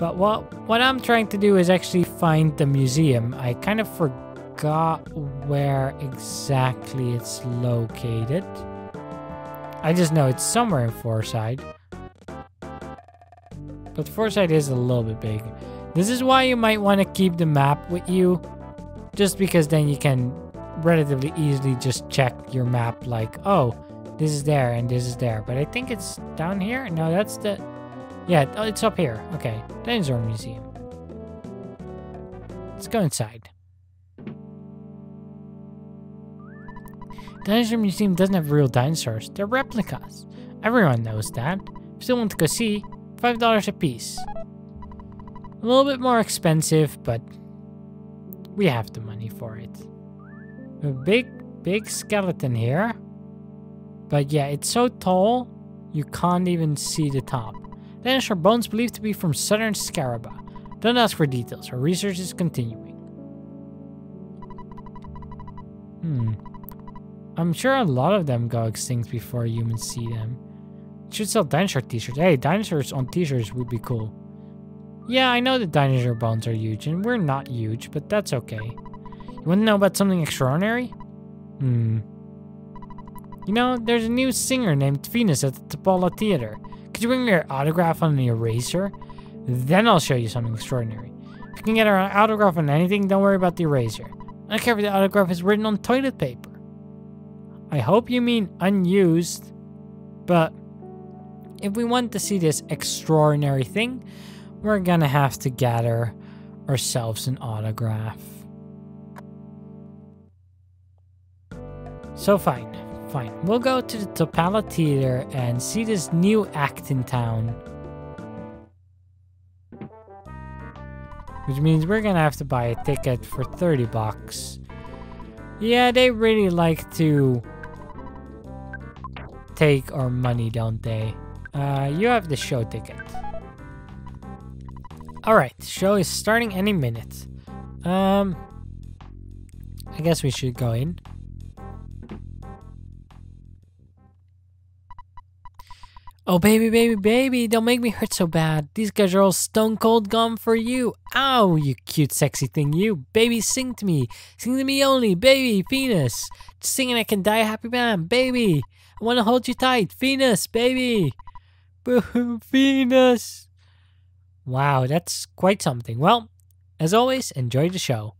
But what what I'm trying to do is actually find the museum. I kind of forgot where exactly it's located. I just know it's somewhere in Fourside. But Fourside is a little bit big. This is why you might want to keep the map with you. Just because then you can relatively easily just check your map like, oh, this is there and this is there. But I think it's down here. No, that's the... Yeah, oh, it's up here. Okay, Dinosaur Museum. Let's go inside. Dinosaur Museum doesn't have real dinosaurs. They're replicas. Everyone knows that. If you still want to go see, $5 a piece. A little bit more expensive, but we have the money for it. A big, big skeleton here. But yeah, it's so tall, you can't even see the top. Dinosaur bones believed to be from southern Scaraba. Don't ask for details, our research is continuing. Hmm. I'm sure a lot of them go extinct before humans see them. Should sell dinosaur t-shirts. Hey, dinosaurs on t-shirts would be cool. Yeah, I know the dinosaur bones are huge, and we're not huge, but that's okay. You want to know about something extraordinary? Hmm. You know, there's a new singer named Venus at the Topolla Theater. Could you bring me your autograph on an eraser? Then I'll show you something extraordinary. If you can get an autograph on anything, don't worry about the eraser. I don't care if the autograph is written on toilet paper. I hope you mean unused, but if we want to see this extraordinary thing, we're gonna have to gather ourselves an autograph. So fine, fine. We'll go to the Topolla Theater and see this new act in town. Which means we're gonna have to buy a ticket for 30 bucks. Yeah, they really like to take our money, don't they? Uh, you have the show ticket. Alright, show is starting any minute. Um, I guess we should go in. Oh, baby, baby, baby, don't make me hurt so bad. These guys are all stone cold gone for you. Ow, you cute, sexy thing, you. Baby, sing to me. Sing to me only, baby, Venus. Sing and I can die a happy man, baby. I want to hold you tight, Venus, baby. Venus. Wow, that's quite something. Well, as always, enjoy the show.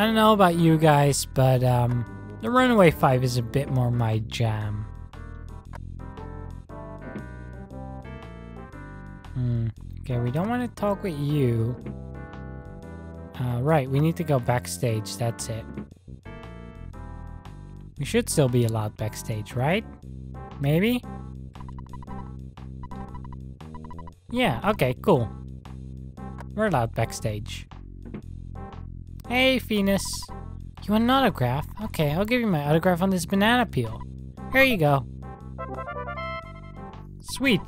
I don't know about you guys, but um, the Runaway 5 is a bit more my jam. Hmm. Okay, we don't want to talk with you. Uh, right, we need to go backstage. That's it. We should still be allowed backstage, right? Maybe? Yeah, okay, cool. We're allowed backstage. Hey, Venus. You want an autograph? Okay, I'll give you my autograph on this banana peel. Here you go. Sweet.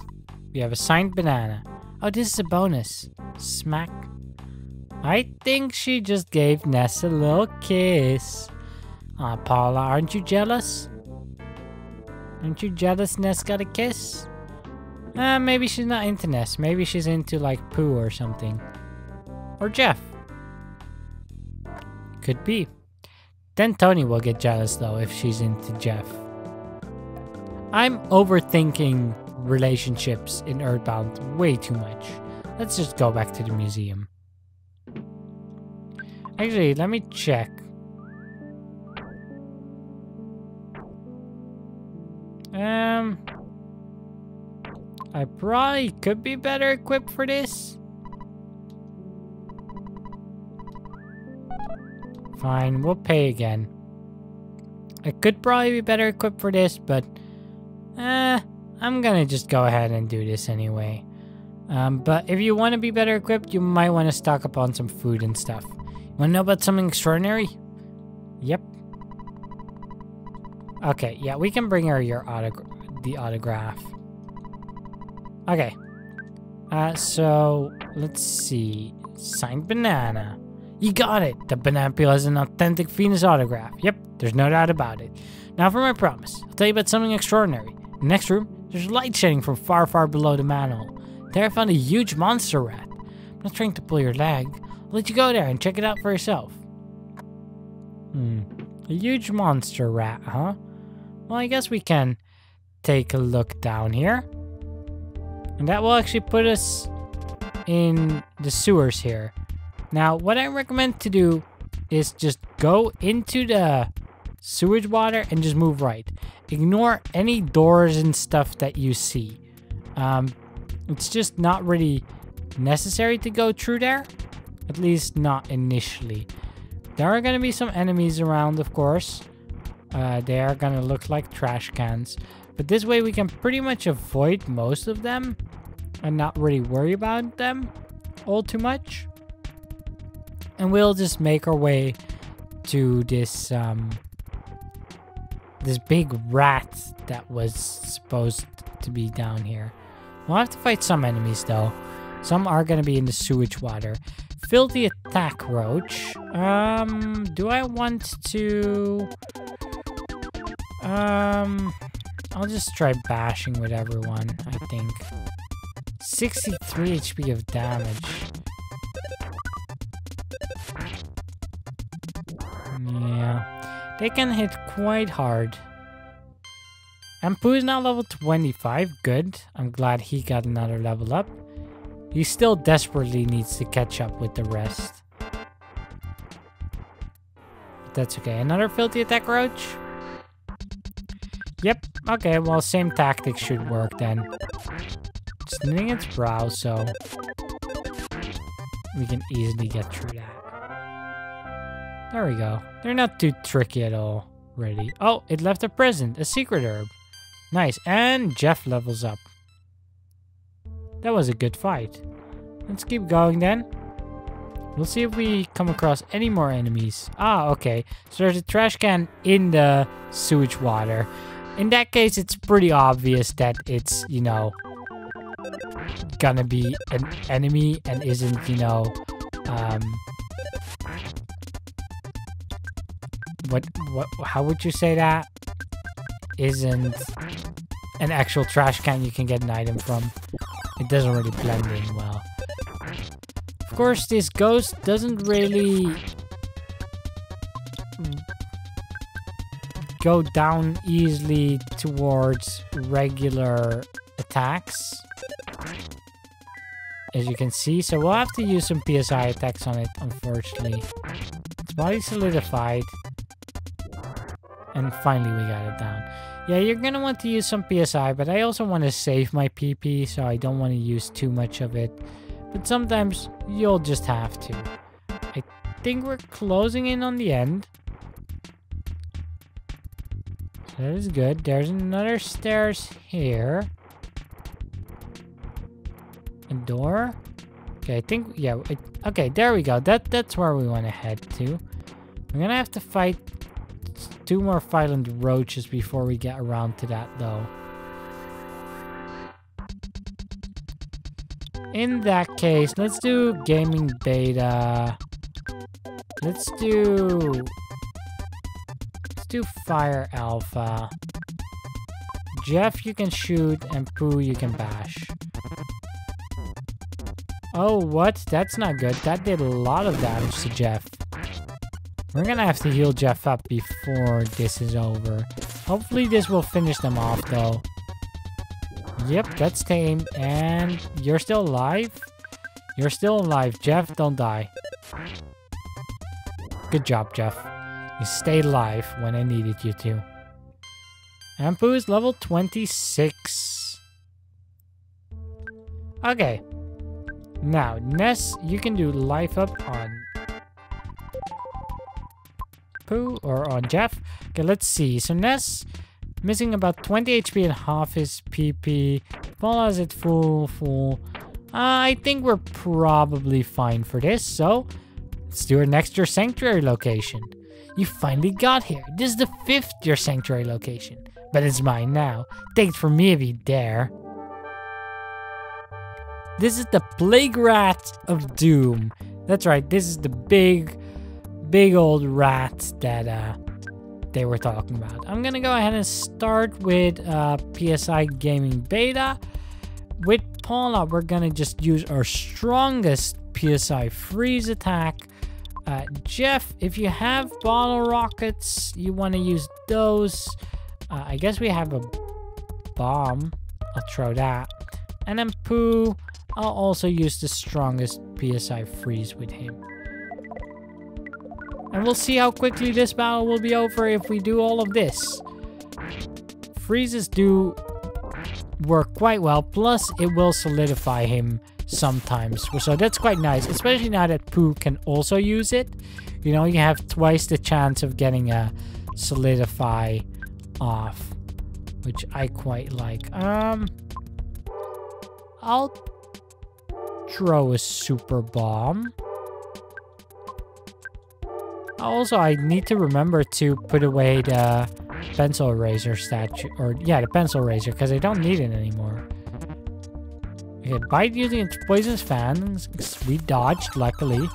We have a signed banana. Oh, this is a bonus. Smack. I think she just gave Ness a little kiss. Aw, Paula, aren't you jealous? Aren't you jealous Ness got a kiss? Uh, maybe she's not into Ness. Maybe she's into, like, Pooh or something. Or Jeff. Could be. Then Tony will get jealous, though, if she's into Jeff. I'm overthinking relationships in Earthbound way too much. Let's just go back to the museum. Actually, let me check. Um, I probably could be better equipped for this. Fine, we'll pay again. I could probably be better equipped for this, but eh, I'm gonna just go ahead and do this anyway. Um, but if you want to be better equipped, you might want to stock up on some food and stuff. You Want to know about something extraordinary? Yep. Okay, yeah, we can bring her your autograph, the autograph. Okay. Uh, so, let's see. Signed banana. You got it! The banana peel has an authentic Venus autograph. Yep, there's no doubt about it. Now for my promise. I'll tell you about something extraordinary. In the next room, there's light shedding from far, far below the manhole. There I found a huge monster rat. I'm not trying to pull your leg. I'll let you go there and check it out for yourself. Hmm. A huge monster rat, huh? Well, I guess we can take a look down here. And that will actually put us in the sewers here. Now, what I recommend to do is just go into the sewage water and just move right. Ignore any doors and stuff that you see. Um, it's just not really necessary to go through there. At least not initially. There are going to be some enemies around, of course. Uh, they are going to look like trash cans. But this way we can pretty much avoid most of them. And not really worry about them all too much. And we'll just make our way to this, um, this big rat that was supposed to be down here. We'll have to fight some enemies though. Some are going to be in the sewage water. Filthy attack roach. Um, do I want to... Um, I'll just try bashing with everyone, I think. 63 HP of damage. They can hit quite hard. And Pooh is now level 25. Good. I'm glad he got another level up. He still desperately needs to catch up with the rest. But that's okay. Another filthy attack roach? Yep. Okay, well, same tactics should work then. Just knitting its brow, so we can easily get through that. There we go. They're not too tricky at all. Ready. Oh, it left a present. A secret herb. Nice. And Jeff levels up. That was a good fight. Let's keep going then. We'll see if we come across any more enemies. Ah, okay. So there's a trash can in the sewage water. In that case, it's pretty obvious that it's, you know, gonna be an enemy and isn't, you know, um, what, what, how would you say that? Isn't an actual trash can you can get an item from. It doesn't really blend in well. Of course, this ghost doesn't really go down easily towards regular attacks. As you can see, so we'll have to use some PSI attacks on it, unfortunately. Its body solidified. And finally we got it down. Yeah, you're going to want to use some PSI, but I also want to save my PP, so I don't want to use too much of it. But sometimes you'll just have to. I think we're closing in on the end. That is good. There's another stairs here. A door? Okay, I think, yeah, it, okay, there we go. That That's where we want to head to. We're gonna have to fight two more violent roaches before we get around to that, though. In that case, let's do gaming beta. Let's do... Let's do fire alpha. Jeff, you can shoot, and Pooh, you can bash. Oh, what? That's not good. That did a lot of damage to Jeff. We're gonna have to heal Jeff up before this is over. Hopefully this will finish them off, though. Yep, that's tame. And you're still alive? You're still alive. Jeff, don't die. Good job, Jeff. You stayed alive when I needed you to. Ampu is level 26. Okay, now, Ness, you can do life up on Or on Jeff. Okay, let's see. So Ness missing about 20 HP and half his PP. Paula is at full, full. Uh, I think we're probably fine for this. So let's do our next Your Sanctuary location. You finally got here. This is the fifth Your Sanctuary location. But it's mine now. Take it from me if you dare. This is the Plague Rat of Doom. That's right, this is the big, big old rat that uh, they were talking about. I'm gonna go ahead and start with uh, PSI Gaming Beta. With Paula, we're gonna just use our strongest PSI Freeze attack. Uh, Jeff, if you have bottle rockets, you want to use those. Uh, I guess we have a bomb. I'll throw that. And then Pooh, I'll also use the strongest PSI freeze with him. And we'll see how quickly this battle will be over if we do all of this. Freezes do work quite well, plus it will solidify him sometimes. So that's quite nice, especially now that Pooh can also use it. You know, you have twice the chance of getting a solidify off, which I quite like. Um, I'll throw a super bomb. Also, I need to remember to put away the pencil eraser statue. Or, yeah, the pencil eraser, because I don't need it anymore. Okay, bite using its poisonous fans. We dodged, luckily.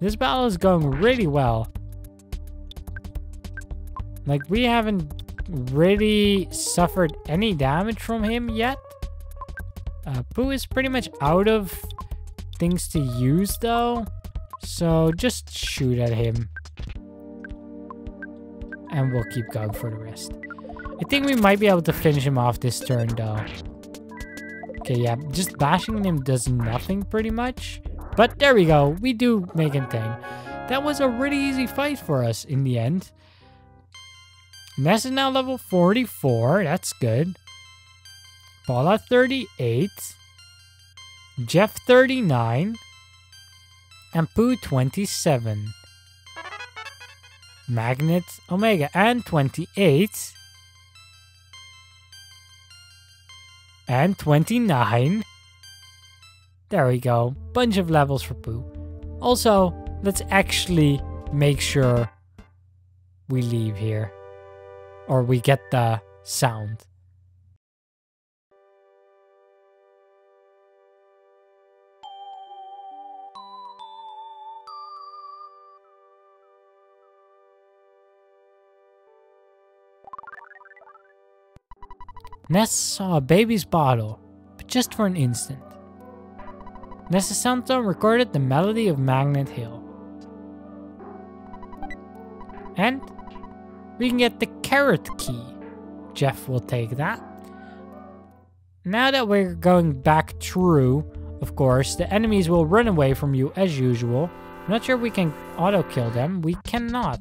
This battle is going really well. Like, we haven't really suffered any damage from him yet. Uh, Pooh is pretty much out of things to use though. So just shoot at him. And we'll keep going for the rest. I think we might be able to finish him off this turn though. Okay, yeah, just bashing him does nothing pretty much. But there we go, we do make a thing. That was a really easy fight for us in the end. Ness is now level 44, that's good. Paula 38, Jeff 39, and Pooh 27. Magnet Omega and 28. And 29. There we go. Bunch of levels for Pooh. Also, let's actually make sure we leave here. Or we get the sound. Ness saw a baby's bottle, but just for an instant. Ness's Sound Stone recorded the melody of Magnet Hill. And we can get the carrot key. Jeff will take that. Now that we're going back through, of course, the enemies will run away from you as usual. I'm not sure we can auto-kill them. We cannot.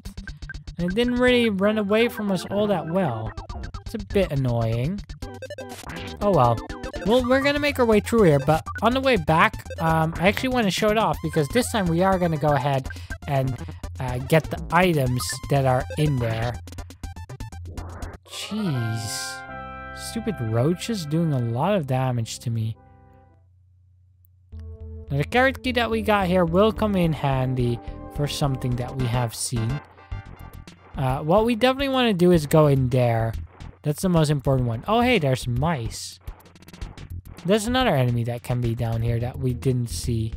And it didn't really run away from us all that well. It's a bit annoying. Oh well. Well, we're to make our way through here, but on the way back, um, I actually want to show it off because this time we are to go ahead and uh, get the items that are in there. Jeez. Stupid roaches doing a lot of damage to me. Now, the carrot key that we got here will come in handy for something that we have seen. Uh, what we definitely want to do is go in there. That's the most important one. Oh, hey, there's mice. There's another enemy that can be down here that we didn't see.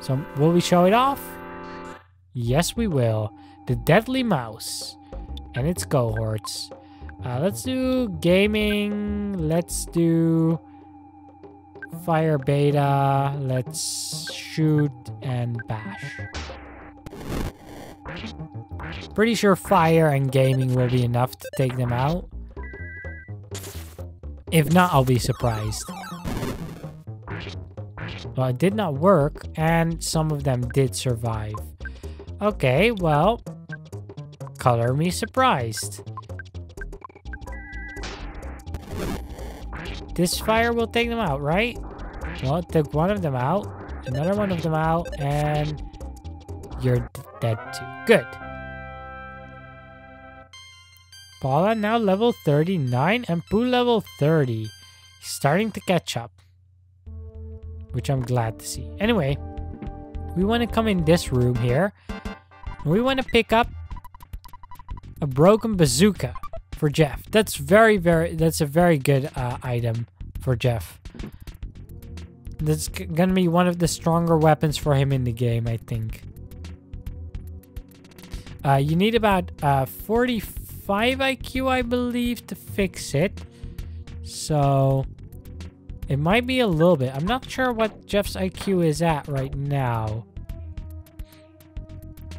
So, will we show it off? Yes, we will. The Deadly Mouse and its cohorts. Uh, let's do gaming. Let's do fire beta. Let's shoot and bash. Pretty sure fire and gaming will be enough to take them out. If not, I'll be surprised. Well, it did not work, and some of them did survive. Okay, well, color me surprised. This fire will take them out, right? Well, it took one of them out, another one of them out, and you're dead too. Good. Paula now level 39 and Pooh level 30. He's starting to catch up. Which I'm glad to see. Anyway, we want to come in this room here. We want to pick up a broken bazooka for Jeff. That's very, very, that's a very good uh, item for Jeff. That's gonna be one of the stronger weapons for him in the game, I think. Uh, you need about uh, 45 IQ, I believe, to fix it. So, it might be a little bit. I'm not sure what Jeff's IQ is at right now.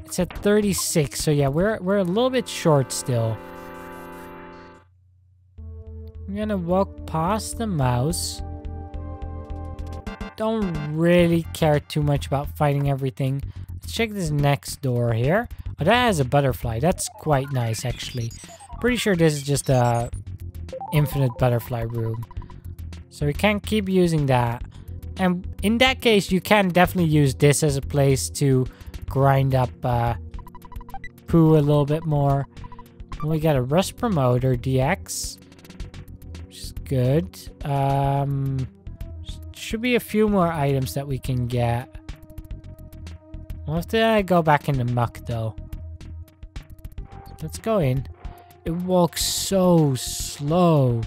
It's at 36, so yeah, we're, we're a little bit short still. I'm gonna walk past the mouse. Don't really care too much about fighting everything. Let's check this next door here. Oh, that has a butterfly. That's quite nice, actually. Pretty sure this is just a infinite butterfly room. So we can keep using that. And in that case, you can definitely use this as a place to grind up uh, Pooh a little bit more. We got a Rust Promoter DX, which is good. Um, should be a few more items that we can get. We'll have to go back in the muck though. Let's go in. It walks so slow.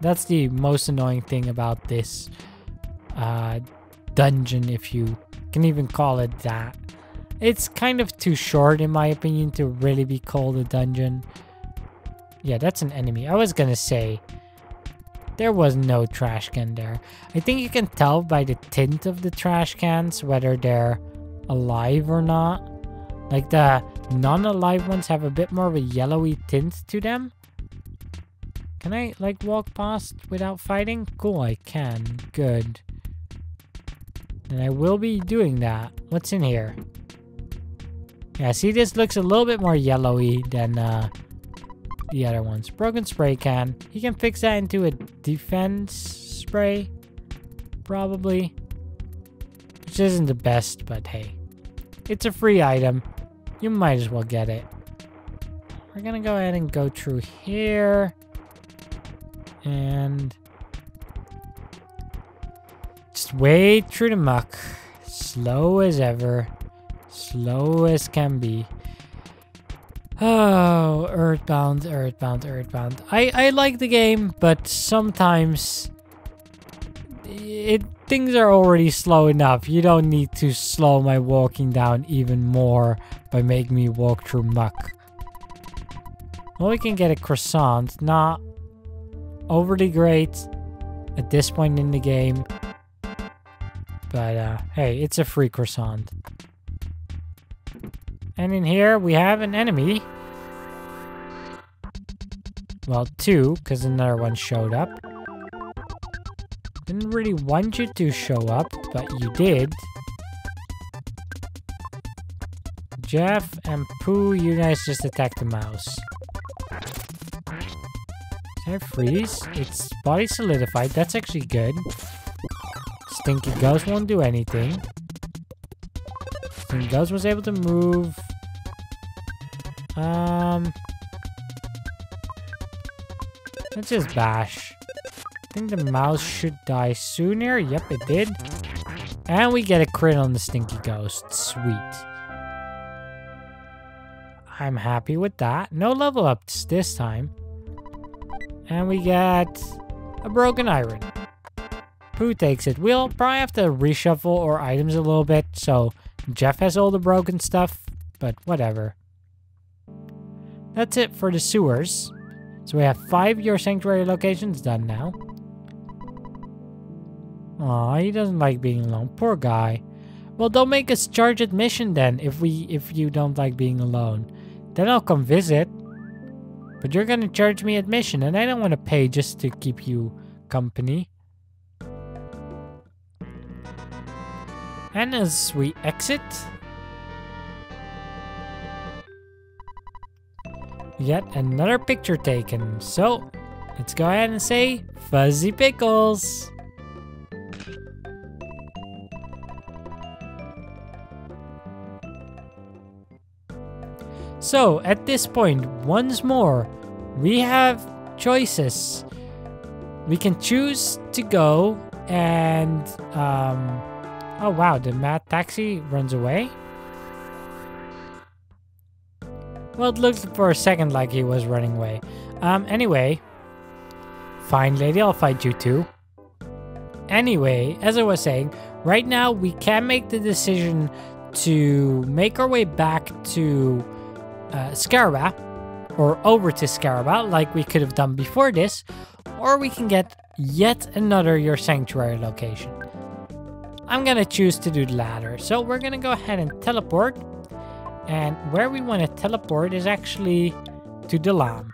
That's the most annoying thing about this uh, dungeon, if you can even call it that. It's kind of too short, in my opinion, to really be called a dungeon. Yeah, that's an enemy. I was gonna say, there was no trash can there. I think you can tell by the tint of the trash cans whether they're alive or not. Like the non-alive ones have a bit more of a yellowy tint to them. Can I, like, walk past without fighting? Cool, I can. Good. And I will be doing that. What's in here? Yeah, see this looks a little bit more yellowy than uh, the other ones. Broken spray can. You can fix that into a defense spray. Probably. Which isn't the best, but hey. It's a free item. You might as well get it. We're gonna go ahead and go through here. And just wade through the muck. Slow as ever. Slow as can be. Oh, Earthbound, Earthbound, Earthbound. I, I like the game, but sometimes it things are already slow enough. You don't need to slow my walking down even more by making me walk through muck. Well, we can get a croissant. Not overly great at this point in the game. But, uh, hey, it's a free croissant. And in here, we have an enemy. Well, two, because another one showed up. Didn't really want you to show up, but you did. Jeff and Pooh, you guys just attack the mouse. Can freeze? Its body solidified. That's actually good. Stinky Ghost won't do anything. Stinky Ghost was able to move. Um, let's just bash. I think the mouse should die sooner. Yep, it did. And we get a crit on the Stinky Ghost. Sweet. I'm happy with that. No level ups this time. And we get a broken iron. Who takes it? We'll probably have to reshuffle our items a little bit. So Jeff has all the broken stuff, but whatever. That's it for the sewers. So we have five Your Sanctuary locations done now. Aw, he doesn't like being alone. Poor guy. Well, don't make us charge admission then if we if you don't like being alone. Then I'll come visit. But you're gonna charge me admission and I don't want to pay just to keep you company. And as we exit, Yet another picture taken. So, let's go ahead and say Fuzzy Pickles. So, at this point, once more, we have choices. We can choose to go and, um, oh wow, the mad taxi runs away. Well, it looked for a second like he was running away. Um, anyway. Fine, lady, I'll fight you too. Anyway, as I was saying, right now we can make the decision to make our way back to uh, or over to Scaraba, like we could have done before this, or we can get yet another Your Sanctuary location. I'm gonna choose to do the latter, so we're gonna go ahead and teleport and where we want to teleport is actually to Dalaam.